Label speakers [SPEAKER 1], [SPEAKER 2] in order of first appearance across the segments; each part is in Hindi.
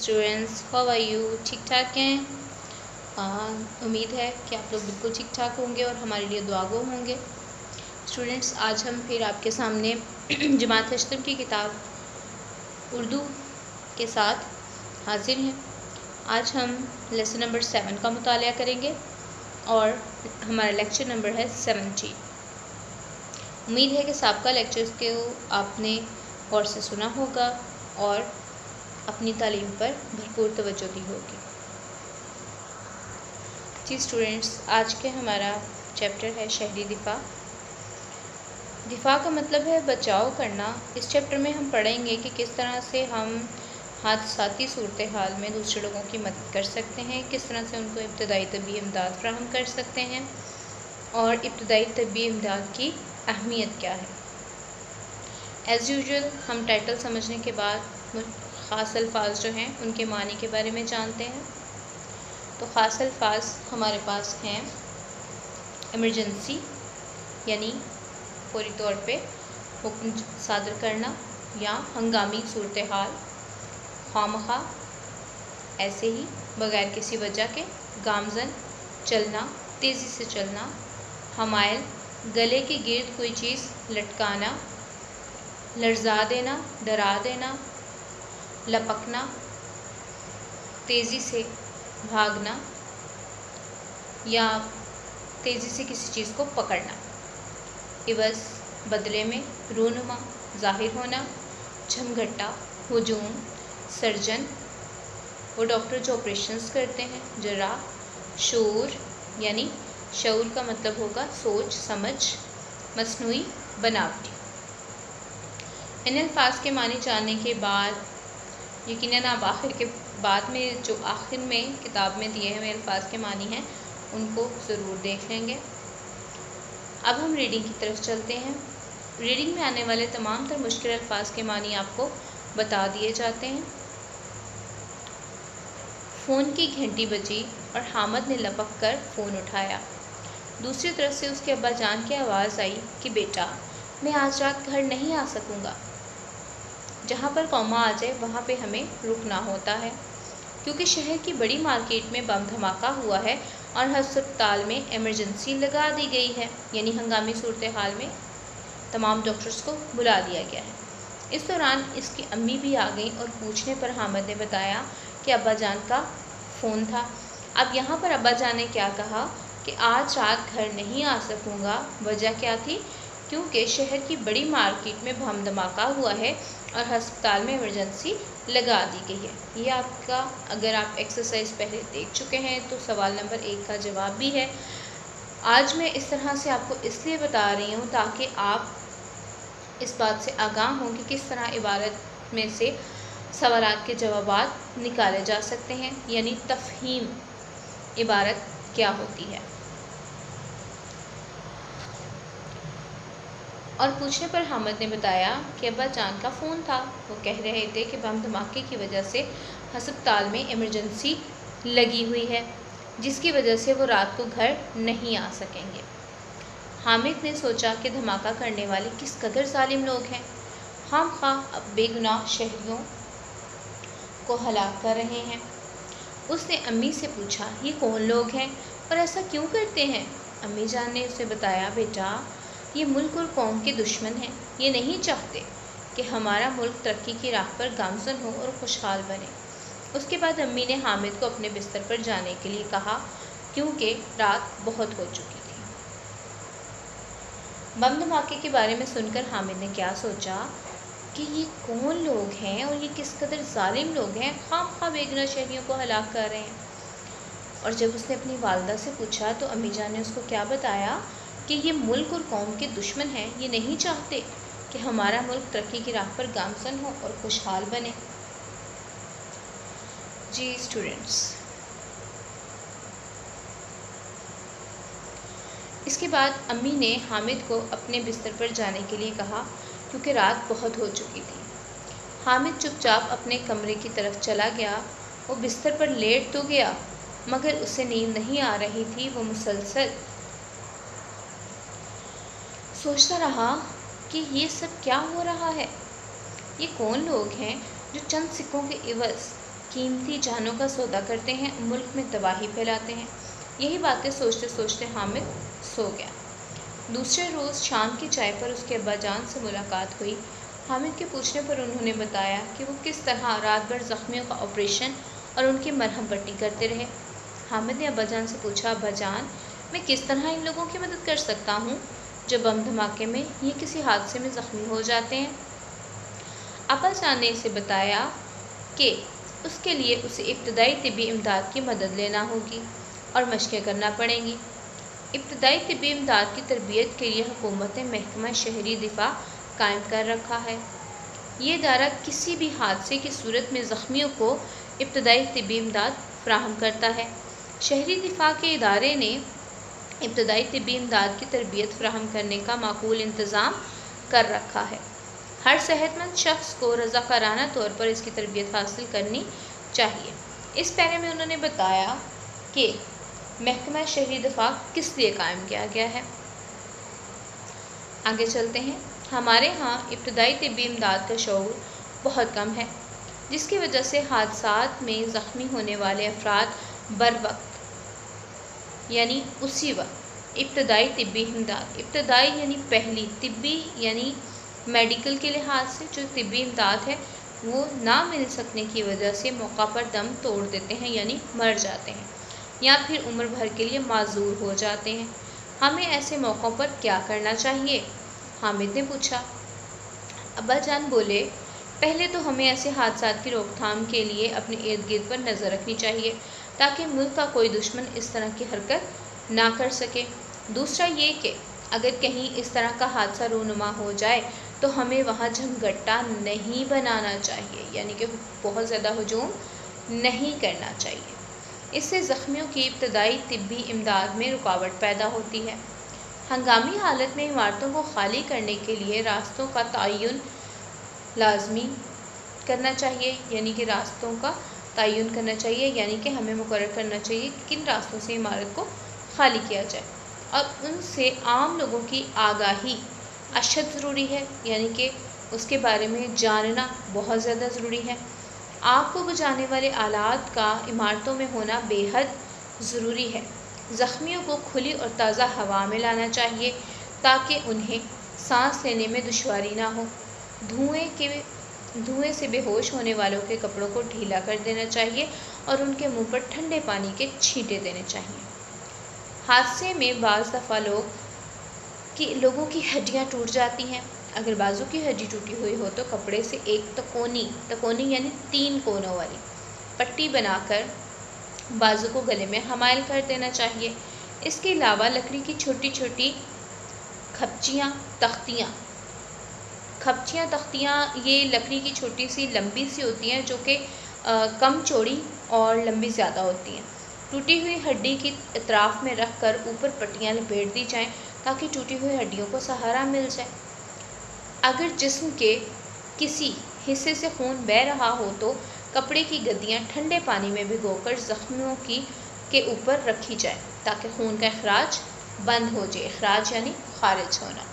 [SPEAKER 1] स्टूडेंट्स हाउ आर यू ठीक ठाक हैं? उम्मीद है कि आप लोग बिल्कुल ठीक ठाक होंगे और हमारे लिए दुआगो होंगे। स्टूडेंट्स आज हम फिर आपके सामने जमात अशतम की किताब उर्दू के साथ हाजिर हैं। आज हम लेसन नंबर सेवन का मुताल करेंगे और हमारा लेक्चर नंबर है सेवेंटी उम्मीद है कि सबका लेक्चर्स के आपने गौर से सुना होगा और अपनी तालीम पर भरपूर तवज्जो दी होगी। जी स्टूडेंट्स आज के हमारा चैप्टर है शहरी दिफा। दिफा का मतलब है बचाव करना। इस चैप्टर में हम पढ़ेंगे कि किस तरह से हम हादसाती सूरत हाल में दूसरे लोगों की मदद कर सकते हैं, किस तरह से उनको इब्तदाई तबी इमदाद फ्राहम कर सकते हैं और इब्तदाई तबी इमदाद की अहमियत क्या है। एज़ यूजल हम टाइटल समझने के बाद ख़ास अल्फाज जो हैं, उनके मानी के बारे में जानते हैं। तो ख़ास अल्फाज हमारे पास हैं इमरजेंसी यानी फौरी तौर पे हुक्म सादर करना, या हंगामी सूरत हाल खामखा, ऐसे ही बग़ैर किसी वजह के गामजन, चलना, तेज़ी से चलना, हमायल, गले के गिर्द कोई चीज़ लटकाना, लर्जा देना, डरा देना लपकना, तेज़ी से भागना या तेज़ी से किसी चीज़ को पकड़ना। इवस बदले में रूनुमा, ज़ाहिर होना झमघट्टा हजूम, सर्जन। वो डॉक्टर जो ऑपरेशंस करते हैं, जरा शोर, यानी शूर का मतलब होगा सोच, समझ मसनू बनावटी। इन अल्फाज के माने जाने के बाद यकीन आप आखिर के बाद में, जो आखिर में किताब में दिए हुए अल्फाज के मानी हैं, उनको ज़रूर देख लेंगे। अब हम रीडिंग की तरफ़ चलते हैं। रीडिंग में आने वाले तमाम तर मुश्किल अल्फाज के मानी आपको बता दिए जाते हैं। फ़ोन की घंटी बजी और हामद ने लपक कर फ़ोन उठाया। दूसरी तरफ़ से उसके अब्बा जान की आवाज़ आई कि, बेटा, मैं आज रात घर नहीं आ सकूँगा। जहाँ पर कौमा आ जाए, वहाँ पे हमें रुकना होता है। क्योंकि शहर की बड़ी मार्केट में बम धमाका हुआ है और हस्पताल में इमरजेंसी लगा दी गई है। यानी हंगामी सूरत हाल में तमाम डॉक्टर्स को बुला दिया गया है। इस दौरान इसकी अम्मी भी आ गई और पूछने पर हामद ने बताया कि अब्बा जान का फ़ोन था। अब यहाँ पर अब्बा जान ने क्या कहा कि, आज रात घर नहीं आ सकूँगा। वजह क्या थी? क्योंकि शहर की बड़ी मार्केट में भम धमाका हुआ है और अस्पताल में इमरजेंसी लगा दी गई है। ये आपका, अगर आप एक्सरसाइज पहले देख चुके हैं तो सवाल नंबर एक का जवाब भी है। आज मैं इस तरह से आपको इसलिए बता रही हूँ ताकि आप इस बात से आगाह हों कि किस तरह इबारत में से सवाल के जवाब निकाले जा सकते हैं, यानी तफहीम इबारत क्या होती है। और पूछने पर हामिद ने बताया कि अब्बा जान का फ़ोन था। वो कह रहे थे कि बम धमाके की वजह से हस्पताल में इमरजेंसी लगी हुई है, जिसकी वजह से वो रात को घर नहीं आ सकेंगे। हामिद ने सोचा कि धमाका करने वाले किस कदर ालिम लोग हैं। हम खा अब बेगुनाह शहरियों को हलाक कर रहे हैं। उसने अम्मी से पूछा, ये कौन लोग हैं और ऐसा क्यों करते हैं? अम्मी जान ने उसे बताया, बेटा ये मुल्क और कौम के दुश्मन हैं। ये नहीं चाहते कि हमारा मुल्क तरक्की की राह पर गामजन हो और खुशहाल बने। उसके बाद अम्मी ने हामिद को अपने बिस्तर पर जाने के लिए कहा, क्योंकि रात बहुत हो चुकी थी। बम धमाके के बारे में सुनकर हामिद ने क्या सोचा? कि ये कौन लोग हैं और ये किस कदर ालिम लोग हैं? खाम खा बेगना शहरियों को हलाक कर रहे हैं। और जब उसने अपनी वालदा से पूछा तो अम्मी जान ने उसको क्या बताया? कि ये मुल्क और कौम के दुश्मन हैं, ये नहीं चाहते कि हमारा मुल्क तरक्की की राह पर गामसन हो और खुशहाल बने। जी स्टूडेंट्स इसके बाद अम्मी ने हामिद को अपने बिस्तर पर जाने के लिए कहा, क्योंकि रात बहुत हो चुकी थी। हामिद चुपचाप अपने कमरे की तरफ़ चला गया, वो बिस्तर पर लेट तो गया, मगर उसे नींद नहीं आ रही थी, वो मुसलसल सोचता रहा कि ये सब क्या हो रहा है? ये कौन लोग हैं जो चंद सिक्कों के इवज, कीमती जानों का सौदा करते हैं, मुल्क में तबाही फैलाते हैं? यही बातें सोचते सोचते हामिद सो गया। दूसरे रोज़ शाम की चाय पर उसके अब्बाजान से मुलाकात हुई। हामिद के पूछने पर उन्होंने बताया कि वो किस तरह रात भर ज़ख्मियों का ऑपरेशन और उनकी मरहम पट्टी करते रहे। हामिद ने अब्बाजान से पूछा, अब्बाजान, मैं किस तरह इन लोगों की मदद कर सकता हूँ? जो बम धमाके में ये किसी हादसे में ज़ख्मी हो जाते हैं। अब्बाजान ने इसे बताया कि उसके लिए उसे इब्तदाई तबी इमदाद की मदद लेना होगी और मशक़ें करना पड़ेंगी। इब्तदाई तबी इमदाद की तरबियत के लिए हुकूमत ने महकमा शहरी दिफा कायम कर रखा है। ये इदारा किसी भी हादसे की सूरत में ज़ख्मियों को इब्तदाई तबी इमदाद फ्राहम करता है। शहरी दिफा के इदारे ने इब्तदाई तबी इमदाद की तरबियत फ्राहम करने का माकूल इंतज़ाम कर रखा है। हर सेहतमंद शख्स को रजाकाराना तौर पर इसकी तरबियत हासिल करनी चाहिए। इस पैरे में उन्होंने बताया कि महकमा शहरी दफ़ा किस लिए कायम किया गया है। आगे चलते हैं। हमारे यहाँ इब्तदाई तबी इमदाद का शौर बहुत कम है, जिसकी वजह से हादसा में ज़ख्मी होने वाले अफराद बर वक्त यानी उसी वक्त, इब्तदाई तबी इमदाद इब्तदाई यानी पहली, तिब्बी यानी मेडिकल के लिहाज से जो तबी इमदाद है, वो ना मिल सकने की वजह से मौका पर दम तोड़ देते हैं, यानी मर जाते हैं, या फिर उम्र भर के लिए माजूर हो जाते हैं। हमें ऐसे मौक़ों पर क्या करना चाहिए? हामिद ने पूछा। अब्बा जान बोले, पहले तो हमें ऐसे हादसा की रोकथाम के लिए अपने इर्द गिर्द पर नज़र रखनी चाहिए। ताकि मुल्क का कोई दुश्मन इस तरह की हरकत ना कर सके। दूसरा ये कि अगर कहीं इस तरह का हादसा रूनुमा हो जाए तो हमें वहाँ झंगट्टा नहीं बनाना चाहिए, यानी कि बहुत ज़्यादा हजूम नहीं करना चाहिए। इससे ज़ख्मियों की इब्तदाई तिब्बी इमदाद में रुकावट पैदा होती है। हंगामी हालत में इमारतों को खाली करने के लिए रास्तों का तयन लाजमी करना चाहिए, यानी कि रास्तों का तयन करना चाहिए, यानी कि हमें मुकर करना चाहिए किन रास्तों से इमारत को खाली किया जाए। और उनसे आम लोगों की आगाही अशद ज़रूरी है, यानी कि उसके बारे में जानना बहुत ज़्यादा ज़रूरी है। आग को बुझाने वाले आलात का इमारतों में होना बेहद ज़रूरी है। ज़ख्मियों को खुली और ताज़ा हवा में लाना चाहिए, ताकि उन्हें सांस लेने में दुशारी ना हो। धुएँ के धुएँ से बेहोश होने वालों के कपड़ों को ढीला कर देना चाहिए और उनके मुँह पर ठंडे पानी के छींटे देने चाहिए। हादसे में बाज़ दफ़ा लोग की, लोगों की हड्डियाँ टूट जाती हैं। अगर बाजू की हड्डी टूटी हुई हो तो कपड़े से एक तकोनी तकोनी यानी तीन कोनों वाली पट्टी बनाकर बाजू को गले में हमायल कर देना चाहिए। इसके अलावा लकड़ी की छोटी छोटी खपचियाँ, तख्तियाँ खपचियाँ, तख्तियाँ, ये लकड़ी की छोटी सी, लंबी सी होती हैं, जो कि कम चौड़ी और लंबी ज़्यादा होती हैं। टूटी हुई हड्डी की अतराफ़ में रख कर ऊपर पट्टियाँ लपेट दी जाएँ, ताकि टूटी हुई हड्डियों को सहारा मिल जाए। अगर जिस्म के किसी हिस्से से खून बह रहा हो तो कपड़े की गद्दियाँ ठंडे पानी में भिगोकर ज़ख्मियों की, के ऊपर रखी जाए, ताकि खून का अखराज बंद हो जाए। अखराज यानी खारिज होना।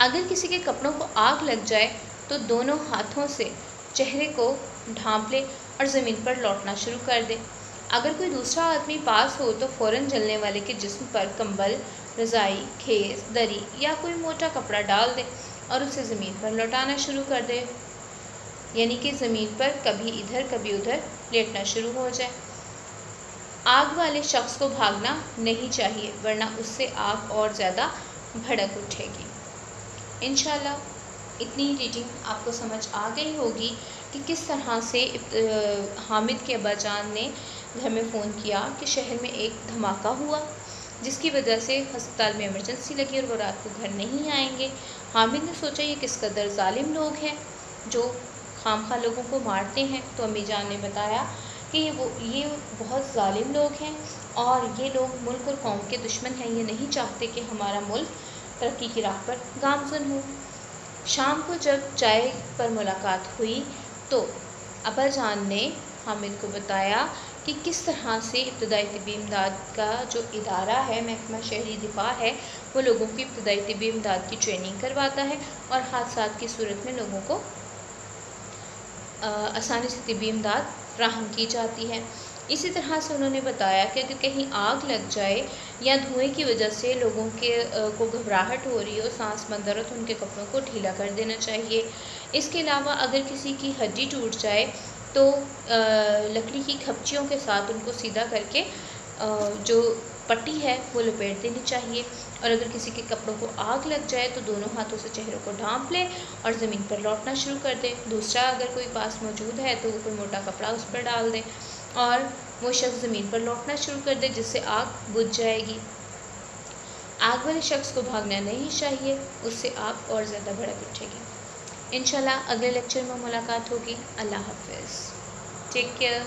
[SPEAKER 1] अगर किसी के कपड़ों को आग लग जाए तो दोनों हाथों से चेहरे को ढांप ले और ज़मीन पर लौटना शुरू कर दे। अगर कोई दूसरा आदमी पास हो तो फ़ौर जलने वाले के जिस्म पर कंबल, रज़ाई, खेस, दरी या कोई मोटा कपड़ा डाल दे और उसे ज़मीन पर लौटाना शुरू कर दे। यानी कि ज़मीन पर कभी इधर, कभी उधर लेटना शुरू हो जाए। आग वाले शख्स को भागना नहीं चाहिए, वरना उससे आग और ज़्यादा भड़क उठेगी। इन इतनी रीडिंग आपको समझ आ गई होगी कि किस तरह से हामिद के अब्बाजान ने घर में फ़ोन किया कि शहर में एक धमाका हुआ, जिसकी वजह से हस्पताल में इमरजेंसी लगी और वो रात को घर नहीं आएँगे। हामिद ने सोचा, ये किस कदर ालिम लोग हैं जो खाम खा लोगों को मारते हैं? तो अम्मी जान ने बताया कि ये वो, ये बहुत ालिम लोग हैं और ये लोग मुल्क और कौम के दुश्मन हैं। ये नहीं चाहते कि हमारा मुल्क तरक्की की राह पर गामजन हो। शाम को जब चाय पर मुलाकात हुई तो अबा जान ने हामिद को बताया कि किस तरह से इब्तदाई तबी इमदाद का जो इदारा है, महकमा शहरी दिफा है, वो लोगों की इब्तदाई तबी इमदाद की ट्रेनिंग करवाता है और हादसा की सूरत में लोगों को आसानी से तबी इमदाद फ्राहम की जाती है। इसी तरह से उन्होंने बताया कि अगर कहीं आग लग जाए या धुएँ की वजह से लोगों के को घबराहट हो रही हो, सांस बंद हो तो उनके कपड़ों को ढीला कर देना चाहिए। इसके अलावा अगर किसी की हड्डी टूट जाए तो लकड़ी की खपचियों के साथ उनको सीधा करके जो पट्टी है, वो लपेट देनी चाहिए। और अगर किसी के कपड़ों को आग लग जाए तो दोनों हाथों से चेहरों को ढांप लें और ज़मीन पर लौटना शुरू कर दें। दूसरा अगर कोई पास मौजूद है तो कोई मोटा कपड़ा उस पर डाल दें। और वो शख्स ज़मीन पर लौटना शुरू कर दे, जिससे आग बुझ जाएगी। आग वाले शख्स को भागना नहीं चाहिए, उससे आग और ज़्यादा भड़क उठेगी इन अगले लेक्चर में मुलाकात होगी। अल्लाह हाफिज़। Take care